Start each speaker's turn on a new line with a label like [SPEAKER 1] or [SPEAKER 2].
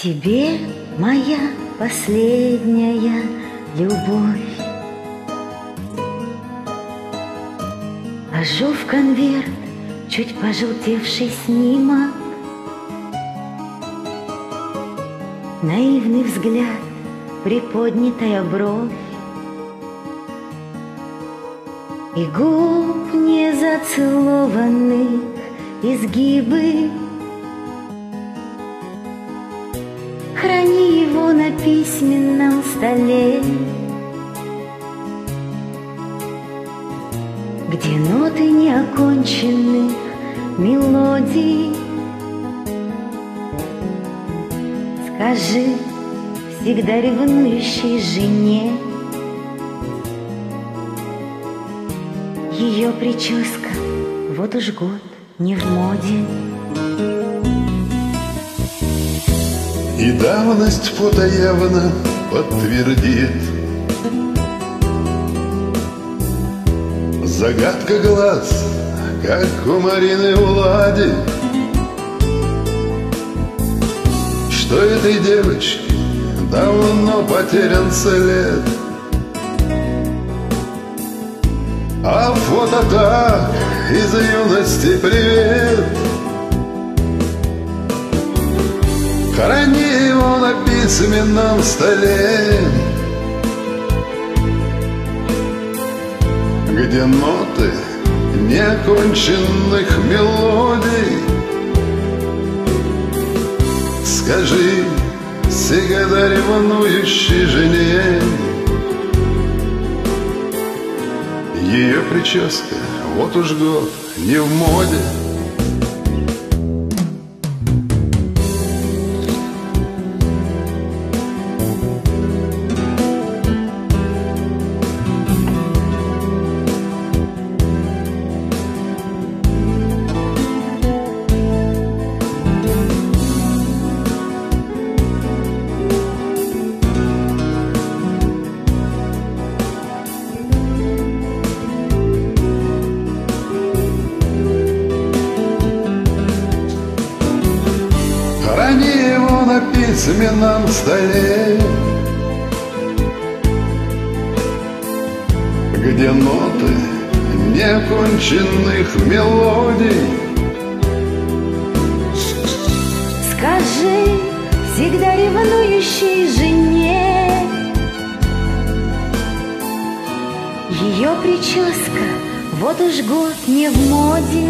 [SPEAKER 1] Тебе моя последняя любовь. Ложу в конверт чуть пожелтевший снимок Наивный взгляд, приподнятая бровь И губ незацелованных изгибы Его на письменном столе. Где ноты неоконченных мелодий Скажи всегда ревнующей жене. Ее прическа вот уж год не в моде
[SPEAKER 2] И давность фото явно подтвердит. Загадка глаз, как у Марины Влади. Что этой девочке давно потерян след? А фото так из юности привет Храни его на письменном столе Где ноты неоконченных мелодий. Скажи всегда ревнующей жене Ее прическа вот уж год не в моде письменном столе. Где ноты неоконченных мелодий.
[SPEAKER 1] Скажи всегда ревнующей жене. Ее прическа вот уж год не в моде